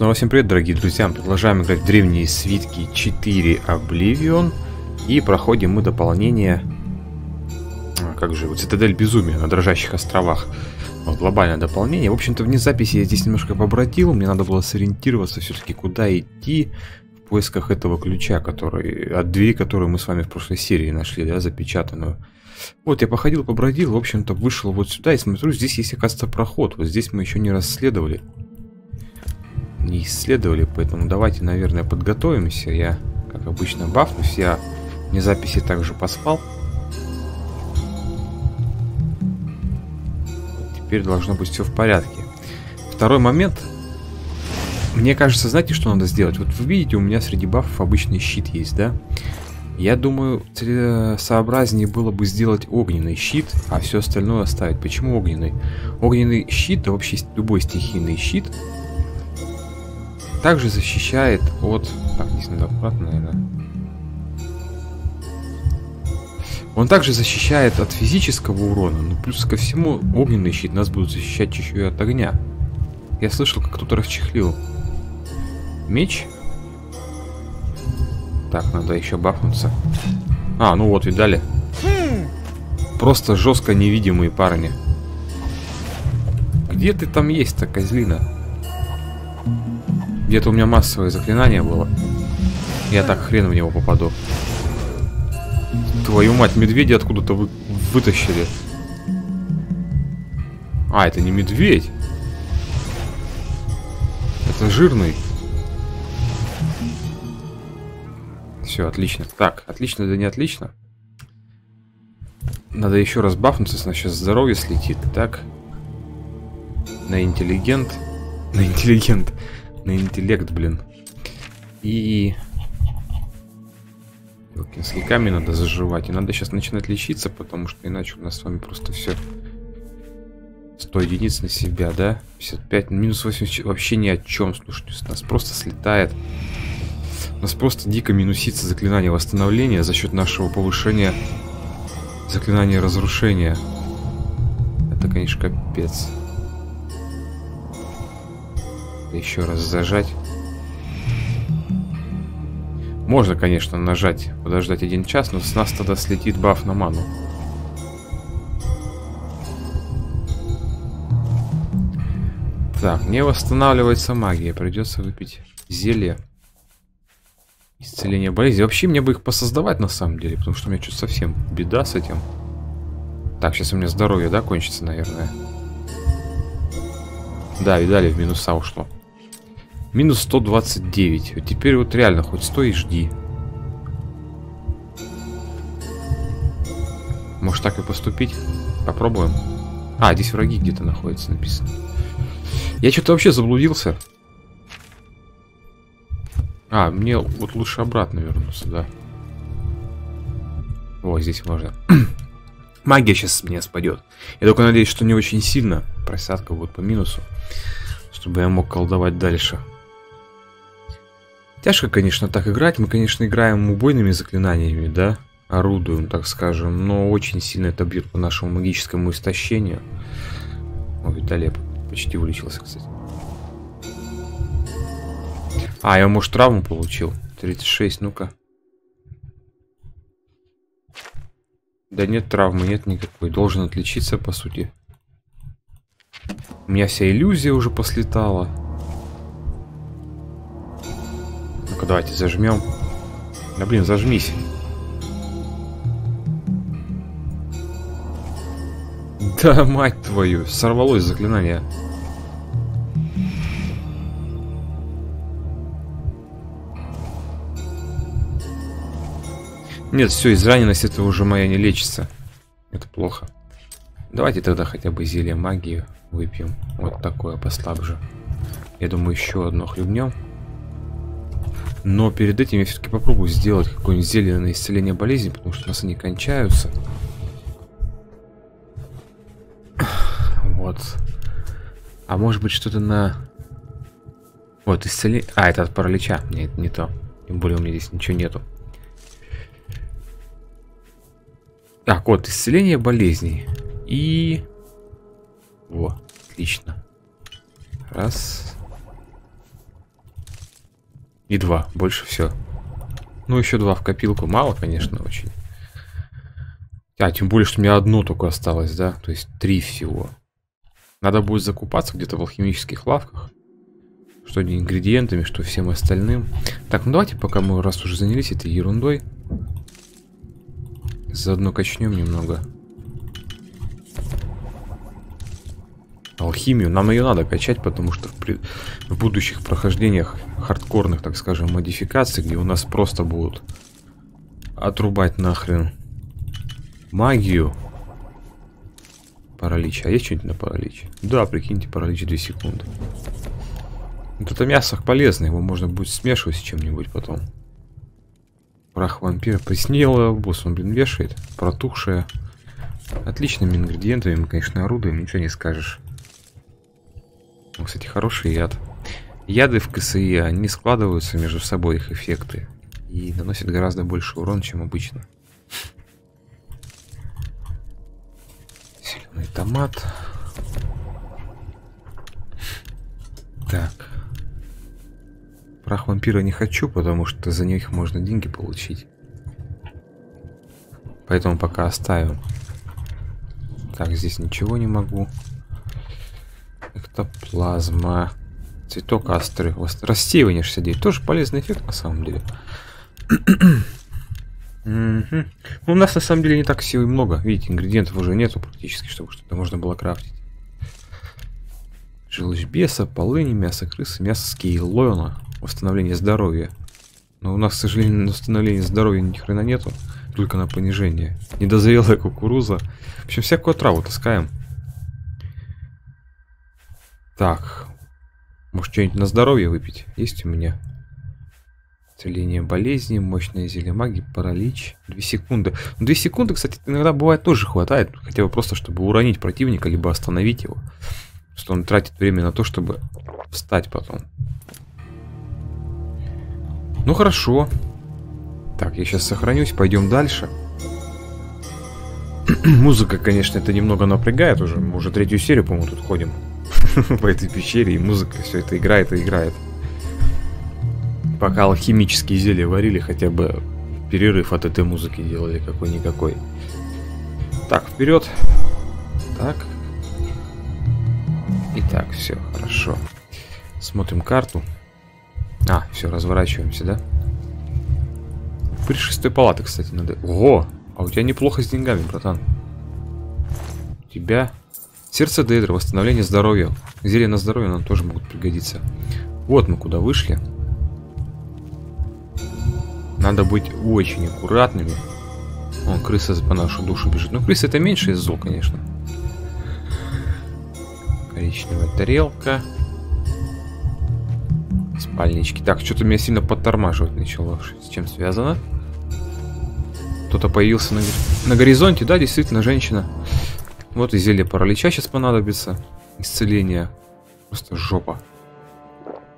Снова всем привет, дорогие друзья. Мы продолжаем играть в древние свитки 4 Oblivion. И проходим мы дополнение... а, Как же его? Цитадель Безумия на Дрожащих островах. Вот, глобальное дополнение. В общем-то, вне записи я здесь немножко побродил. Мне надо было сориентироваться все-таки, куда идти в поисках этого ключа, который... От двери, которую мы с вами в прошлой серии нашли, да, запечатанную. Вот, я походил, побродил, в общем-то, вышел вот сюда и смотрю, здесь есть, оказывается, проход. Вот здесь мы еще не расследовали. Не исследовали, поэтому давайте, наверное, подготовимся. Я, как обычно, бафнусь. Я не записи также поспал. Теперь должно быть все в порядке. Второй момент. Мне кажется, знаете, что надо сделать? Вот вы видите, у меня среди бафов обычный щит есть, да? Я думаю, целесообразнее было бы сделать огненный щит, а все остальное оставить. Почему огненный? Огненный щит, да вообще любой стихийный щит, также защищает от... Так, здесь надо аккуратно, наверное. Он также защищает от физического урона, но плюс ко всему огненный щит нас будет защищать и от огня. Я слышал, как кто-то расчехлил меч. Так, надо еще бафнуться. А, ну вот, видали? Просто жестко невидимые парни. Где ты там есть-то, козлина? Где-то у меня массовое заклинание было. Я так хрен в него попаду. Твою мать, медведи откуда-то вы вытащили. А, это не медведь. Это жирный. Все, отлично. Так, отлично, да не отлично. Надо еще раз бафнуться, сейчас здоровье слетит. Так. На интеллигент. На интеллигент. На интеллект, блин. И... Кинсликами надо заживать. И надо сейчас начинать лечиться, потому что иначе у нас с вами просто все... 100 единиц на себя, да? 55, минус 80 вообще ни о чем, слушайте, у нас просто слетает. У нас просто дико минусится заклинание восстановления за счет нашего повышения заклинания разрушения. Это, конечно, капец. Еще раз зажать. Можно, конечно, нажать, подождать один час, но с нас тогда слетит баф на ману. Так, не восстанавливается магия. Придется выпить зелье. Исцеление болезни. Вообще, мне бы их посоздавать на самом деле, потому что у меня что-то совсем беда с этим. Так, сейчас у меня здоровье, да, кончится, наверное. Да, видали, в минуса ушло. Минус 129. Вот теперь вот реально хоть стой и жди. Может так и поступить? Попробуем. А, здесь враги где-то находятся, написано. Я что-то вообще заблудился. А, мне вот лучше обратно вернуться, да. О, здесь можно. Магия сейчас меня спадет. Я только надеюсь, что не очень сильно. Просадка будет по минусу. Чтобы я мог колдовать дальше. Тяжко, конечно, так играть. Мы, конечно, играем убойными заклинаниями, да? Орудуем, так скажем. Но очень сильно это бьет по нашему магическому истощению. О, Виталий почти вылечился, кстати. А, я, может, травму получил. 36, ну-ка. Да нет травмы, нет никакой. Должен отличиться, по сути. У меня вся иллюзия уже послетала. Давайте зажмем. Да блин, зажмись. Да, мать твою, сорвалось заклинание. Нет, все, израненность это уже моя не лечится. Это плохо. Давайте тогда хотя бы зелье магии выпьем. Вот такое послабже. Я думаю, еще одно хлебнем. Но перед этим я все-таки попробую сделать какое-нибудь зелье на исцеление болезни, потому что у нас они кончаются. Вот. А может быть что-то на... Вот, исцеление... А, это от паралича. Нет, не то. Тем более у меня здесь ничего нету. Так, вот, исцеление болезней. И... Во, отлично. Раз. И два. Больше все. Ну, еще два в копилку. Мало, конечно, очень. А, тем более, что у меня одно только осталось, да? То есть три всего. Надо будет закупаться где-то в алхимических лавках. Что ингредиентами, что всем остальным. Так, ну давайте, пока мы раз уже занялись этой ерундой. Заодно качнем немного. Алхимию. Нам ее надо качать, потому что в, при... в будущих прохождениях хардкорных, так скажем, модификаций, где у нас просто будут отрубать нахрен магию. Паралич. А есть что-нибудь на паралич? Да, прикиньте, паралич 2 секунды. Вот это мясо полезно, его можно будет смешивать с чем-нибудь потом. Прах вампира приснело, босс он, блин, вешает. Протухшая. Отличными ингредиентами мы, конечно, орудуем, ничего не скажешь. Ну, кстати, хороший яд. Яды в КСИ, они складываются между собой, их эффекты. И наносят гораздо больше урон, чем обычно. Зеленый томат. Так. Прах вампира не хочу, потому что за них можно деньги получить. Поэтому пока оставим. Так, здесь ничего не могу. Эктоплазма. Цветок астры. Рассеивание 69. Тоже полезный эффект на самом деле. Ну, у нас на самом деле не так силы много. Видите, ингредиентов уже нету практически, чтобы что-то можно было крафтить. Желчь беса, полыни, мясо крысы, мясо скейлона, восстановление здоровья. Но у нас, к сожалению, на восстановление здоровья ни хрена нету, только на понижение. Недозрелая кукуруза. В общем, всякую траву таскаем. Так. Может, что-нибудь на здоровье выпить? Есть у меня. Целение болезни, мощное зелье магии, паралич. Две секунды. Ну, две секунды, кстати, иногда бывает тоже хватает. Хотя бы просто, чтобы уронить противника, либо остановить его. Что он тратит время на то, чтобы встать потом. Ну, хорошо. Так, я сейчас сохранюсь, пойдем дальше. Музыка, конечно, это немного напрягает уже. Мы уже третью серию, по-моему, тут ходим. по этой пещере, и музыка все это играет и играет. Пока алхимические зелья варили, хотя бы перерыв от этой музыки делали какой-никакой. Так, вперед. Так. Итак, все, хорошо. Смотрим карту. А, все, разворачиваемся, да? При шестой палаты, кстати, надо... Ого! А у тебя неплохо с деньгами, братан. У тебя Сердце Дейдра, восстановление здоровья. Зелья на здоровье нам тоже могут пригодиться. Вот мы куда вышли. Надо быть очень аккуратными. Он крыса по нашу душу бежит. Ну, крыса это меньше из зол, конечно. Коричневая тарелка. Спальнички. Так, что-то меня сильно подтормаживать начало. С чем связано? Кто-то появился на, на горизонте. Да, действительно, женщина. Вот и зелье паралича сейчас понадобится. Исцеление. Просто жопа.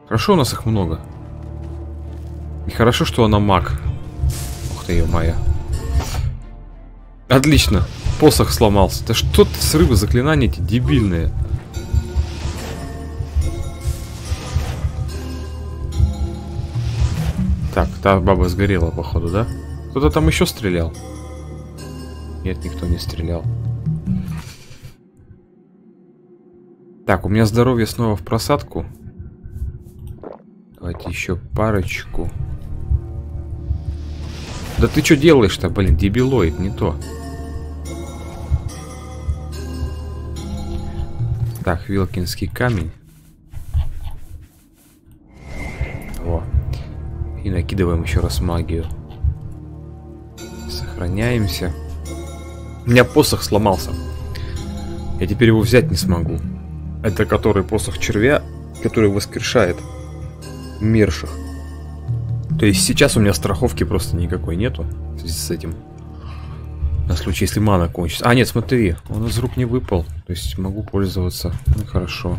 Хорошо у нас их много. И хорошо, что она маг. Ух ты, ее моя. Отлично. Посох сломался. Да что ты срывы заклинания эти дебильные. Так, та баба сгорела, походу, да? Кто-то там еще стрелял? Нет, никто не стрелял. Так, у меня здоровье снова в просадку. Давайте еще парочку. Да ты что делаешь-то, блин, дебилоид, не то. Так, Вилкинский камень. Во. И накидываем еще раз магию. Сохраняемся. У меня посох сломался. Я теперь его взять не смогу. Это который посох червя, который воскрешает мерших. То есть сейчас у меня страховки просто никакой нету в связи с этим. На случай, если мана кончится. А, нет, смотри, он из рук не выпал. То есть могу пользоваться. Ну, хорошо.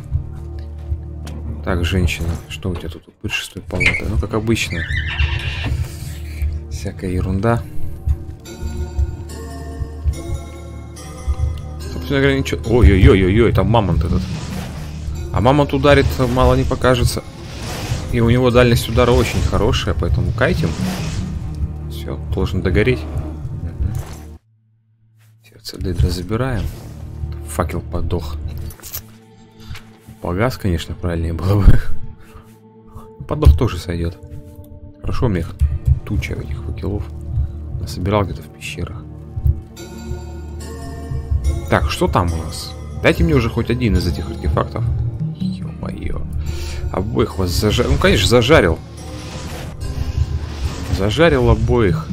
Так, женщина, что у тебя тут? Упырь шестой палаты. Ну, как обычно. Всякая ерунда. Собственно говоря, ничего... Ой-ой-ой-ой, там мамонт этот. А мамонт ударит, мало не покажется. И у него дальность удара очень хорошая, поэтому кайтим. Все, должен догореть. Сердце Дейдра забираем. Факел подох. Погас, конечно, правильнее было бы. Подох тоже сойдет. Хорошо, у меня туча этих факелов. Собирал где-то в пещерах. Так, что там у нас? Дайте мне уже хоть один из этих артефактов. Ё-моё. Обоих вас зажарил. Ну, конечно, зажарил. Зажарил обоих.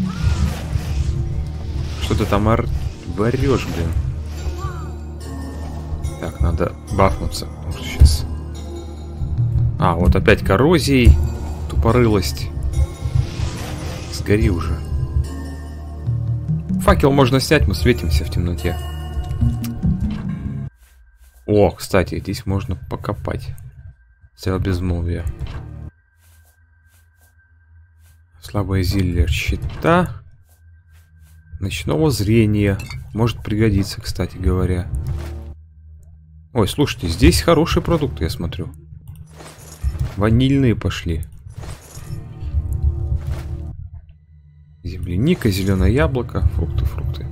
Что ты там ор... варешь, блин? Так, надо бафнуться. Что сейчас... А, вот опять коррозией. Тупорылость. Сгори уже. Факел можно снять, мы светимся в темноте. О, кстати, здесь можно покопать. Стрела безмолвия. Слабое зелье щита. Ночного зрения. Может пригодиться, кстати говоря. Ой, слушайте, здесь хорошие продукты, я смотрю. Ванильные пошли. Земляника, зеленое яблоко, фрукты, фрукты.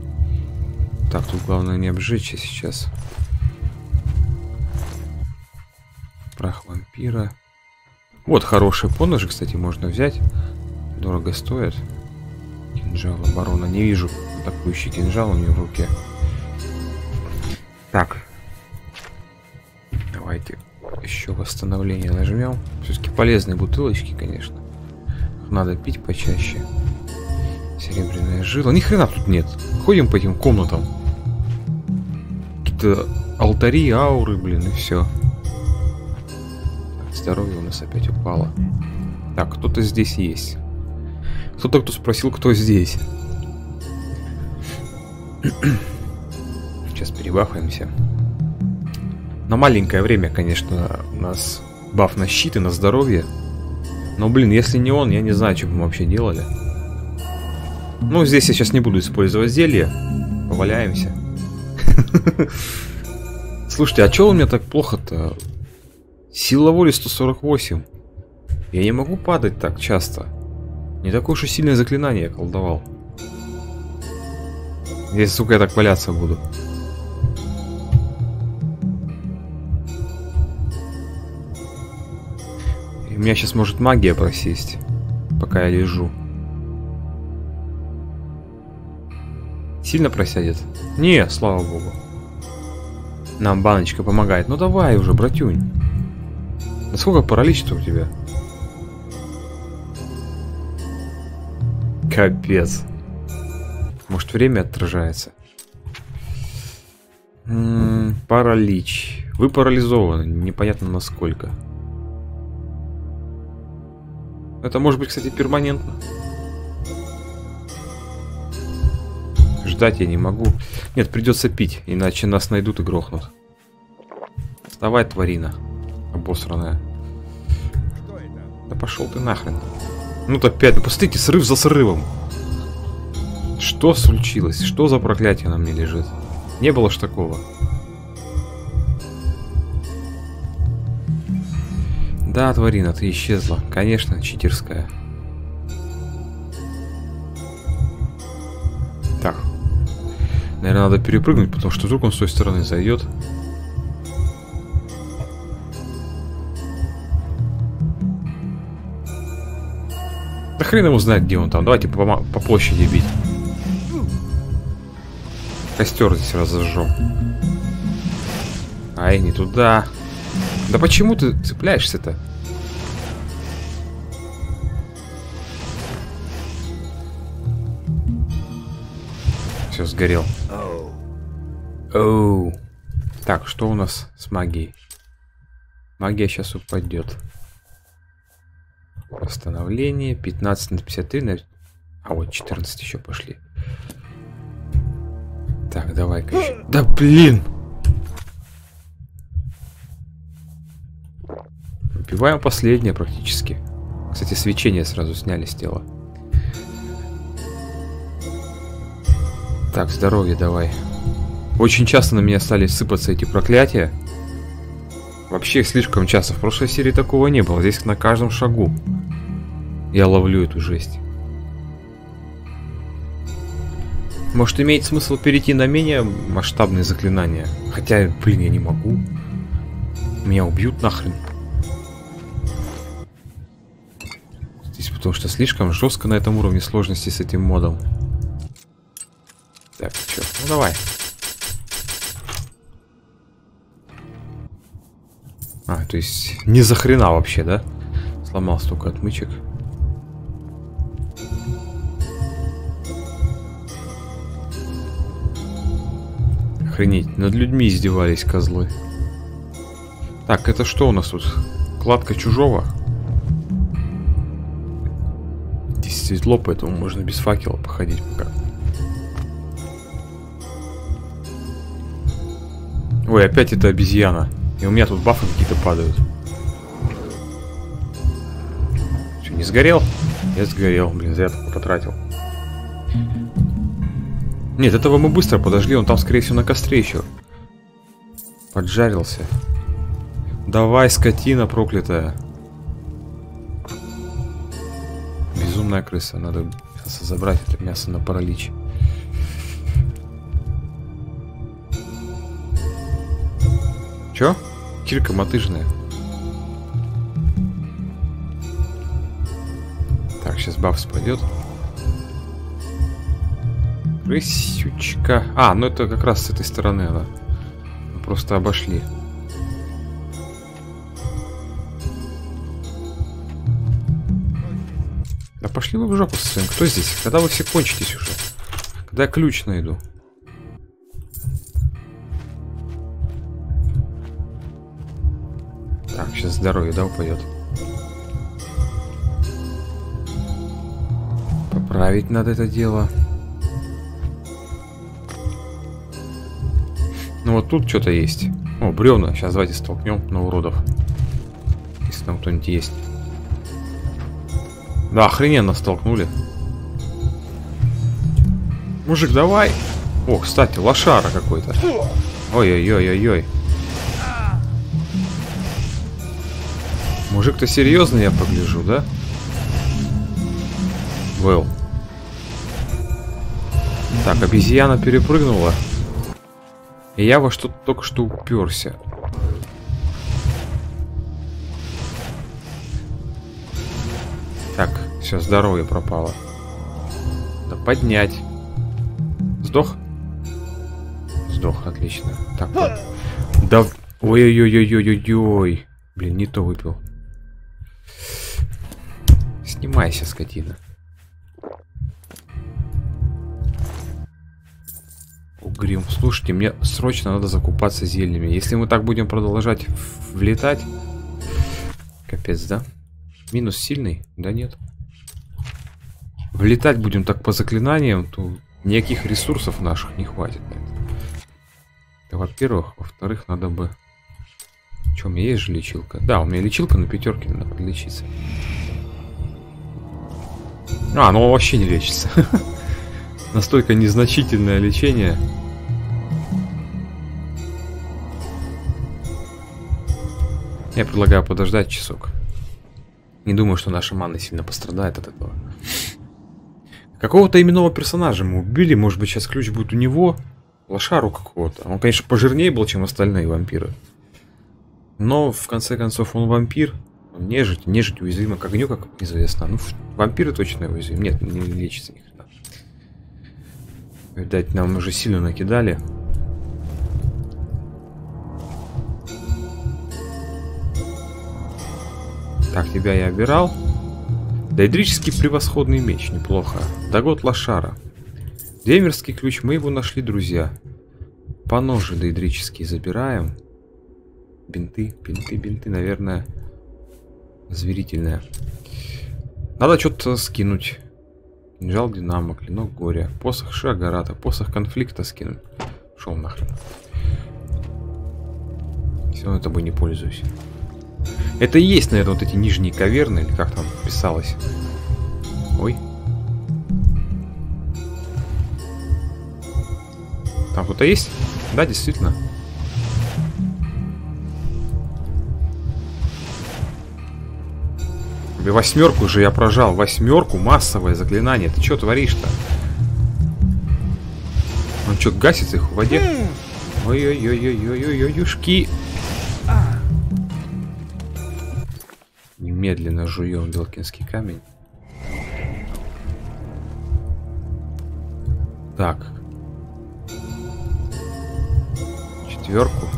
Так, тут главное не обжечься сейчас. Прах вампира. Вот хороший понож, кстати, можно взять. Дорого стоит. Кинжал оборона. Не вижу атакующий кинжал у него в руке. Так. Давайте еще восстановление нажмем. Все-таки полезные бутылочки, конечно. Надо пить почаще. Серебряная жила. Ни хрена тут нет. Ходим по этим комнатам. Какие-то алтари, ауры, блин, и все здоровье у нас опять упало. Так, кто-то здесь есть. Кто-то, кто спросил, кто здесь. Сейчас перебафаемся. На маленькое время, конечно, у нас баф на щит и на здоровье. Но, блин, если не он, я не знаю, что бы мы вообще делали. Ну, здесь я сейчас не буду использовать зелье. Поваляемся. Слушайте, а что у меня так плохо-то? Сила воли 148. Я не могу падать так часто. Не такое уж и сильное заклинание я колдовал. Если, сука, я так валяться буду. И у меня сейчас может магия просесть, пока я лежу. Сильно просядет? Не, слава богу. Нам баночка помогает. Ну давай уже, братюнь. Да сколько паралич-то у тебя? Капец. Может время отражается? М -м, паралич. Вы парализованы. Непонятно насколько. Это может быть, кстати, перманентно. Ждать я не могу. Нет, придется пить, иначе нас найдут и грохнут. Вставай, тварина обосранная. Да пошел ты нахрен. Ну так пять, ну посмотрите, срыв за срывом. Что случилось? Что за проклятие на мне лежит? Не было ж такого. Да, тварина, ты исчезла. Конечно, читерская. Так. Наверное, надо перепрыгнуть, потому что вдруг он с той стороны зайдет. Хрен его знает, где он там. Давайте по, по площади бить. Костер здесь разожжем. Ай, не туда. Да почему ты цепляешься-то? Все, сгорел. Оу. Так, что у нас с магией? Магия сейчас упадет. Восстановление. 15 на 53. На... А вот 14 еще пошли. Так, давай-ка еще. Да блин! Убиваем последнее практически. Кстати, свечение сразу сняли с тела. Так, здоровье давай. Очень часто на меня стали сыпаться эти проклятия. Вообще слишком часто. В прошлой серии такого не было. Здесь на каждом шагу я ловлю эту жесть. Может имеет смысл перейти на менее масштабные заклинания? Хотя, блин, я не могу. Меня убьют нахрен. Здесь потому что слишком жестко на этом уровне сложности с этим модом. Так, что? Ну давай. То есть не за хрена вообще, да? Сломал столько отмычек. Охренеть, над людьми издевались козлы. Так, это что у нас тут? Кладка чужого? Здесь светло, поэтому можно без факела походить пока. Ой, опять это обезьяна. И у меня тут бафы какие-то падают. Что, не сгорел? Я сгорел, блин, зря потратил. Нет, этого мы быстро подожгли, он там, скорее всего, на костре еще. Поджарился. Давай, скотина проклятая. Безумная крыса, надо забрать это мясо на паралич. Чё? Кирка мотыжная. Так, сейчас баф спадет. Крысючка. А, ну это как раз с этой стороны, да. Мы просто обошли. Да пошли вы в жопу своим. Кто здесь? Когда вы все кончитесь уже? Когда я ключ найду? Здоровье, да, упадет. Поправить надо это дело. Ну вот тут что-то есть. О, бревна. Сейчас давайте столкнем на уродов. Если там кто-нибудь есть. Да, охрененно столкнули. Мужик, давай. О, кстати, лошара какой-то. Ой-ой-ой-ой-ой. Мужик-то серьезный, я погляжу, да? Был. Так, обезьяна перепрыгнула. И я во что-то только что уперся. Так, все, здоровье пропало. Да поднять. Сдох? Сдох, отлично. Так, вот. Да... Ой-ой-ой-ой-ой-ой. Блин, не то выпил. Снимайся, скотина. Грим, слушайте, мне срочно надо закупаться зельями. Если мы так будем продолжать влетать... Капец, да? Минус сильный? Да нет. Влетать будем так по заклинаниям, то никаких ресурсов наших не хватит Во-первых. Во-вторых, надо бы... Что, у меня есть же лечилка? Да, у меня лечилка на пятерке, надо подлечиться. А, ну вообще не лечится. Настолько незначительное лечение. Я предлагаю подождать часок. Не думаю, что наша мана сильно пострадает от этого. Какого-то именного персонажа мы убили. Может быть, сейчас ключ будет у него. Лошару какого-то. Он, конечно, пожирнее был, чем остальные вампиры. Но, в конце концов, он вампир. Нежить. Нежить уязвима к огню, как известно. Ну, вампиры точно уязвимы. Нет, не лечится ни хрена. Видать, нам уже сильно накидали. Так, тебя я обирал. Дейдрический превосходный меч, неплохо. Дагот Лошара. Демерский ключ, мы его нашли, друзья. По ножи дейдрические забираем. Бинты, бинты, бинты, наверное, зверительная. Надо что-то скинуть. Кинжал Динамо, клинок горя, посох Шагарата, посох конфликта скинуть. Шел нахрен. Все равно тобой не пользуюсь. Это и есть, наверное, вот эти нижние каверны, или как там писалось. Ой. Там кто-то есть? Да, действительно. Восьмерку же я прожал. Восьмерку, массовое заклинание. Ты что творишь-то? Он что, гасит их в воде? Ой-ой-ой-ой-ой-ой-ой-юшки. Медленно жуем Белкинский камень. Так. Четверку.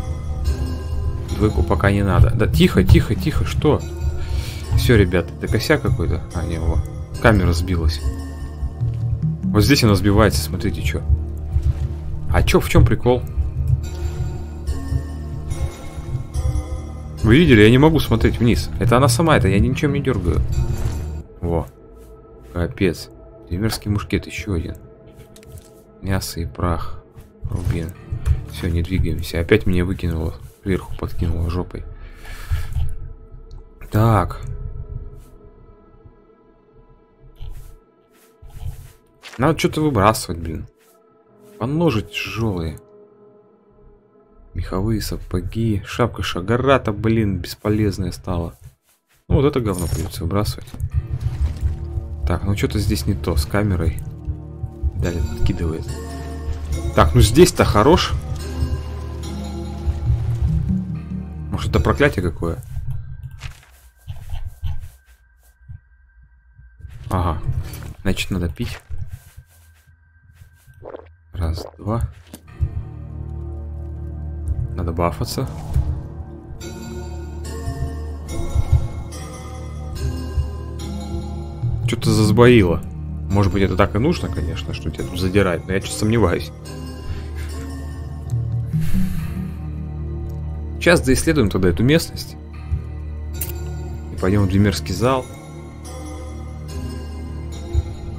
Двойку пока не надо. Да тихо, тихо, тихо, что? Все, ребят, это косяк какой-то. А, не, его. Камера сбилась. Вот здесь она сбивается, смотрите, что. А чё, в чем прикол? Вы видели, я не могу смотреть вниз. Это она сама, это я ничем не дергаю. Во. Капец. Демерский мушкет, еще один. Мясо и прах. Рубин. Все, не двигаемся. Опять меня выкинуло. Вверху подкинуло жопой. Так. Надо что-то выбрасывать, блин. Поножи тяжелые. Меховые сапоги. Шапка шагарата, блин, бесполезная стала. Ну, вот это говно придется выбрасывать. Так, ну что-то здесь не то с камерой. Далее подкидывает. Так, ну здесь-то хорош. Может, это проклятие какое? Ага. Значит, надо пить. Раз, два. Надо бафаться. Что-то засбоило. Может быть, это так и нужно, конечно, что тебя тут задирать, но я чуть сомневаюсь. Сейчас доисследуем тогда эту местность. И пойдем в Демерский зал.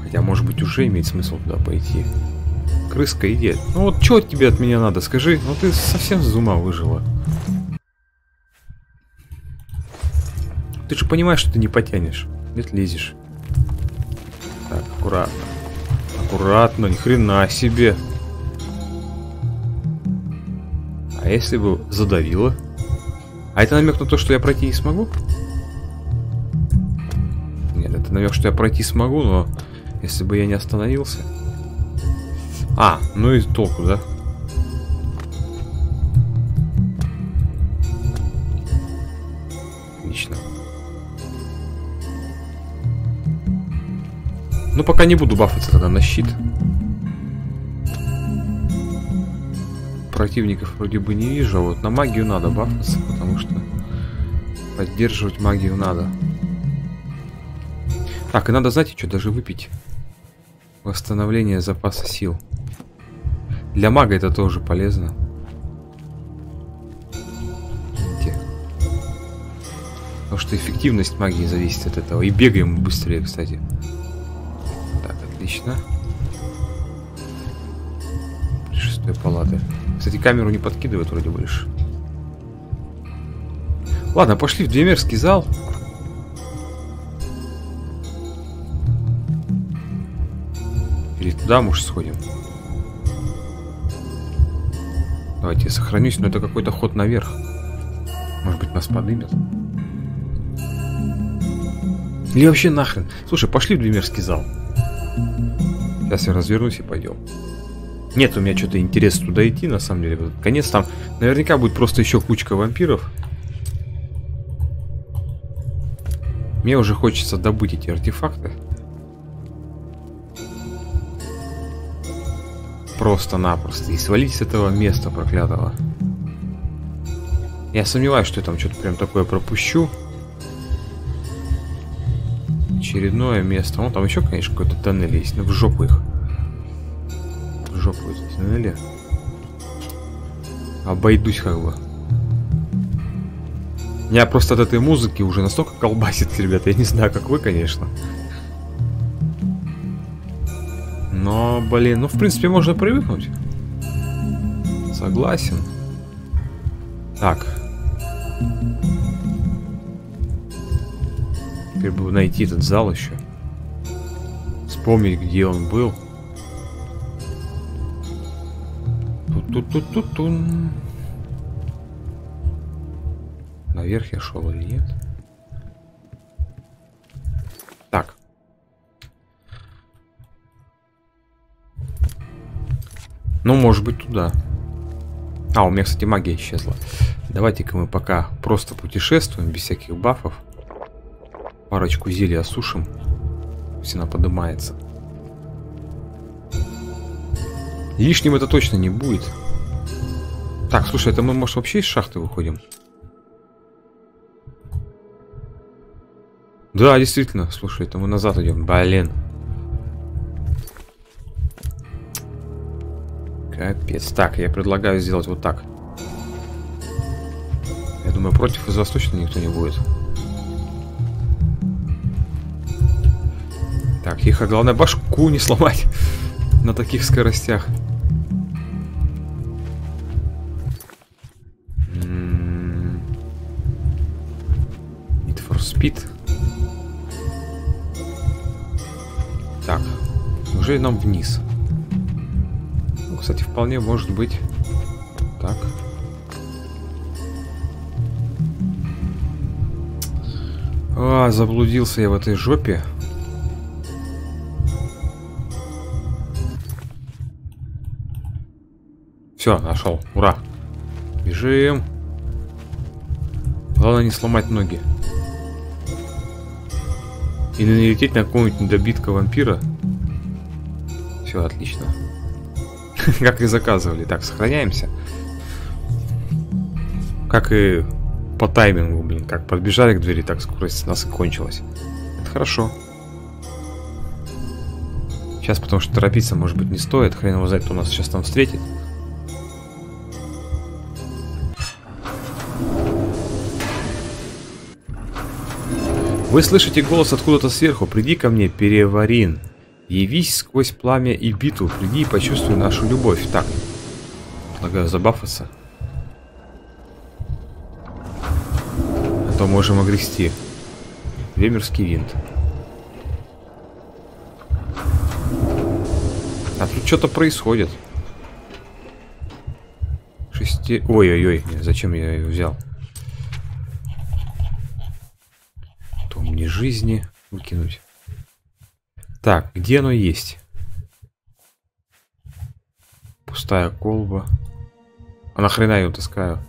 Хотя, может быть, уже имеет смысл туда пойти. Крыска, иди. Ну вот что тебе от меня надо, скажи? Ну ты совсем с ума выжила. Ты же понимаешь, что ты не потянешь. Нет, лезешь. Так, аккуратно. Аккуратно, ни хрена себе. А если бы задавило? А это намек на то, что я пройти не смогу? Нет, это намек, что я пройти смогу, но если бы я не остановился... А, ну и толку, да? Отлично. Ну, пока не буду бафаться тогда на щит. Противников вроде бы не вижу, а вот на магию надо бафаться, потому что поддерживать магию надо. Так, и надо, знаете, что, даже выпить. Восстановление запаса сил. Для мага это тоже полезно. Потому что эффективность магии зависит от этого. И бегаем быстрее, кстати. Так, отлично. Шестой палаты. Кстати, камеру не подкидывают вроде больше. Ладно, пошли в Демерский зал. Или туда, может, сходим. Давайте я сохранюсь, но это какой-то ход наверх. Может быть, нас подымет? Или вообще нахрен? Слушай, пошли в Двимерский зал. Сейчас я развернусь и пойдем. Нет у меня что-то интереса туда идти, на самом деле. Конец там наверняка будет просто еще кучка вампиров. Мне уже хочется добыть эти артефакты. Просто-напросто. И свалить с этого места проклятого. Я сомневаюсь, что я там что-то прям такое пропущу. Очередное место. Ну, там еще, конечно, какой-то тоннель есть. Но в жопу их. В жопу эти тоннели. Обойдусь как бы. Меня просто от этой музыки уже настолько колбасит, ребята. Я не знаю, как вы, конечно. Но, блин, ну, в принципе, можно привыкнуть. Согласен. Так. Теперь бы найти этот зал еще. Вспомнить, где он был. Тут-тут-тут-тут-тун. Наверх я шел или нет? Ну, может быть, туда. А, у меня, кстати, магия исчезла. Давайте-ка мы пока просто путешествуем, без всяких бафов. Парочку зелий осушим. Пусть она поднимается. Лишним это точно не будет. Так, слушай, это мы, может, вообще из шахты выходим? Да, действительно, слушай, это мы назад идем. Блин. Капец. Так, я предлагаю сделать вот так. Я думаю, против из восточного никто не будет. Так, тихо, главное башку не сломать на таких скоростях. Need for Speed. Так, уже нам вниз. Кстати, вполне может быть. Так. А, заблудился я в этой жопе. Все, нашел. Ура. Бежим. Главное не сломать ноги. Или налететь на какого-нибудь недобитка вампира. Все, отлично. как и заказывали. Так, сохраняемся. Как и по таймингу, блин. Как подбежали к двери, так скорость у нас и кончилась. Это хорошо. Сейчас, потому что торопиться, может быть, не стоит. Хрен его знает, кто нас сейчас там встретит. Вы слышите голос откуда-то сверху. Приди ко мне, переварин. Явись сквозь пламя и битву. Приди и почувствуй нашу любовь. Так. Предлагаю забафаться. А то можем огрести. Вемерский винт. А тут что-то происходит. Шести... Ой-ой-ой, зачем я ее взял? Камни жизни выкинуть. Так, где оно есть? Пустая колба. А нахрена я ее таскаю?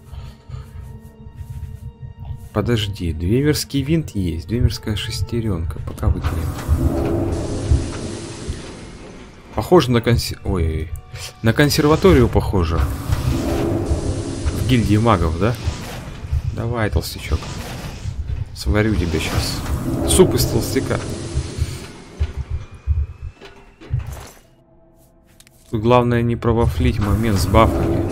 Подожди, двемерский винт есть, двемерская шестеренка. Пока выкинем. Похоже на консер... Ой, на консерваторию похоже. В гильдии магов, да? Давай, толстячок. Сварю тебе сейчас. Суп из толстяка. Тут главное не провафлить момент с бафами.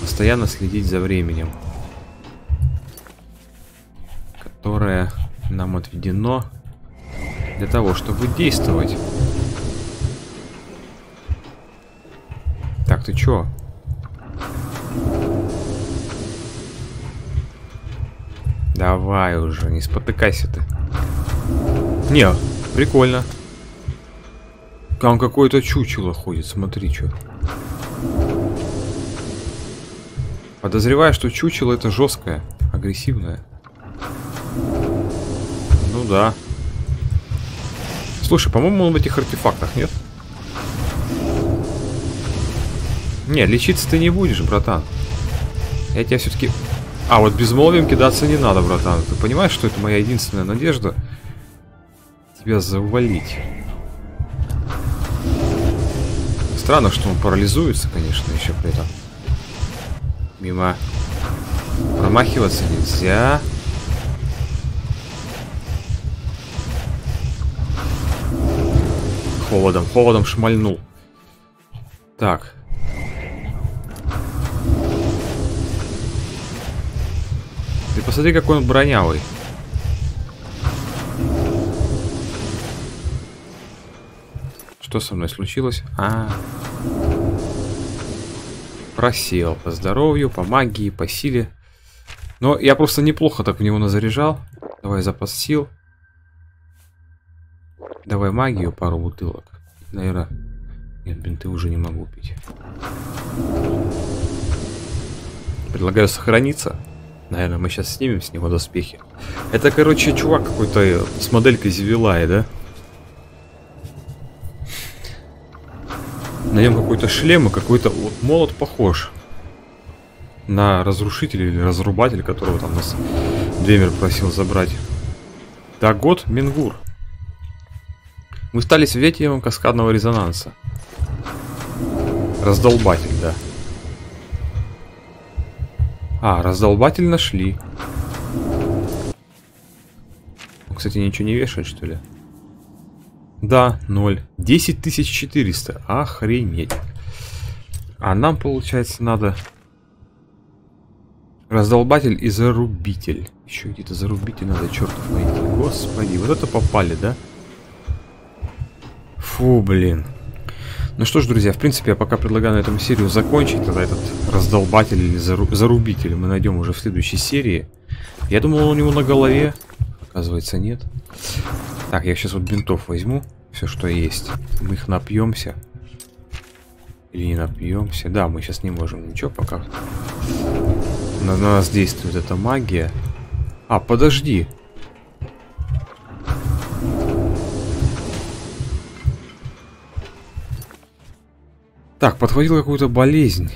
Постоянно следить за временем. Которое нам отведено для того, чтобы действовать. Так, ты чё? Давай уже, не спотыкайся ты. Не, прикольно. Там какое-то чучело ходит, смотри, что. Подозреваю, что чучело это жесткое, агрессивное. Ну да. Слушай, по-моему, он в этих артефактах, нет? Не, лечиться ты не будешь, братан. Я тебя все-таки а, вот безмолвием кидаться не надо, братан. Ты понимаешь, что это моя единственная надежда? Тебя завалить. Странно, что он парализуется, конечно, еще при этом. Мимо. Промахиваться нельзя. Холодом, холодом шмальнул. Так. посмотри, какой он бронявый. Что со мной случилось? А. Просел по здоровью, по магии, по силе. Но я просто неплохо так в него назаряжал. Давай запас сил. Давай магию, пару бутылок. Наверное... Нет, бинты уже не могу пить. Предлагаю сохраниться. Наверное, мы сейчас снимем с него доспехи. Это, короче, чувак какой-то с моделькой Зевилая, да? На нем какой-то шлем и какой-то вот молот похож на разрушитель или разрубатель, которого там нас Двемер просил забрать. Да, год Мингур. Мы стали свидетелем каскадного резонанса. Раздолбатель, да. А, раздолбатель нашли. Он, кстати, ничего не вешает, что ли? Да, 0. 10 400. Охренеть. А нам, получается, надо... Раздолбатель и зарубитель. Еще где-то зарубитель надо, чертов найти. Господи, вот это попали, да? Фу, блин. Ну что ж, друзья, в принципе, я пока предлагаю на этом серию закончить. Тогда этот раздолбатель или зару зарубитель мы найдем уже в следующей серии. Я думал, у него на голове. Оказывается, нет. Так, я сейчас вот бинтов возьму. Все, что есть. Мы их напьемся. Или не напьемся. Да, мы сейчас не можем ничего пока. На нас действует эта магия. А, подожди. Так, подхватил какую-то болезнь.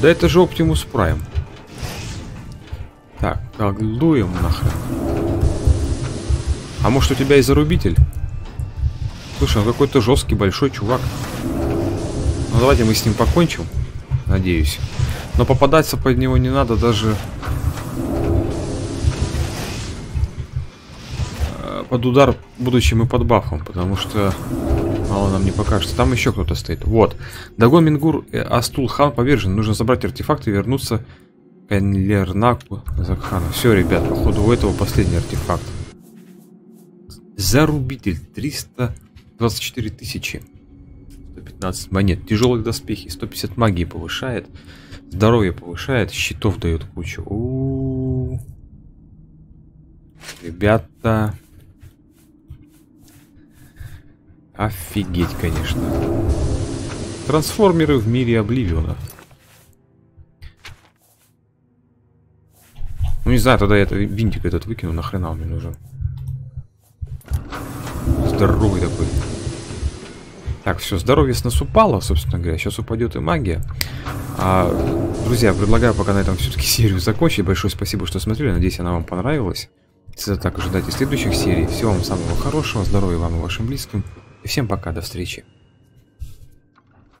Да это же Оптимус Прайм. Так, колдуем нахрен. А может у тебя и зарубитель? Слушай, он какой-то жесткий большой чувак. Ну давайте мы с ним покончим. Надеюсь. Но попадаться под него не надо даже под удар, будучи мы под бафом, потому что мало нам не покажется. Там еще кто-то стоит. Вот. Дагон Мингур и Астулхан повержен. Нужно забрать артефакт и вернуться к Энлернаку Закхану. Все, ребят, походу у этого последний артефакт. Зарубитель. 324 тысячи. 115 монет. Тяжелых доспехи. 150 магии повышает. Здоровье повышает. Щитов дает кучу. У -у -у. Ребята, Офигеть, конечно. Трансформеры в мире Обливиона. Ну не знаю, тогда я это винтик этот выкину, нахрена он мне нужен. Здоровый такой. Так, все, здоровье с нас упало, собственно говоря. Сейчас упадет и магия. А, друзья, предлагаю пока на этом все-таки серию закончить. Большое спасибо, что смотрели. Надеюсь, она вам понравилась. Если так, ожидайте следующих серий. Всего вам самого хорошего, здоровья вам и вашим близким. Всем пока, до встречи.